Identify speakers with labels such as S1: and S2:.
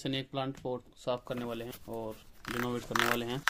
S1: Snake plant को साफ़ करने वाले हैं और रिनोवेट करने वाले हैं।